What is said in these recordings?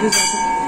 Gracias.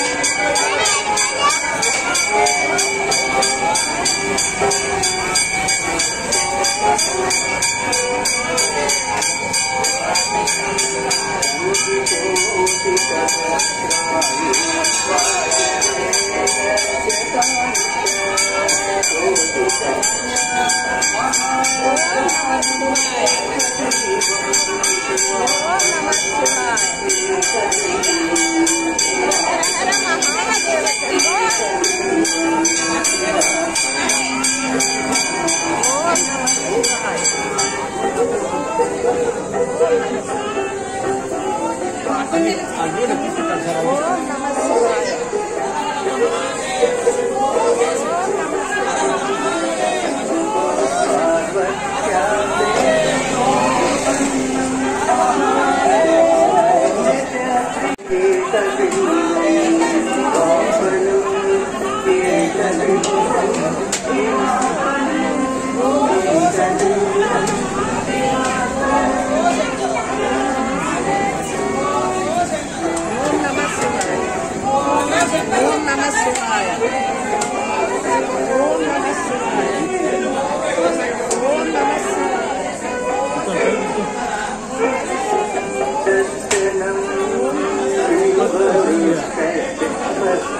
Oh, my God. అన్ని అన్ని రప్పిస్తుంటారు సార్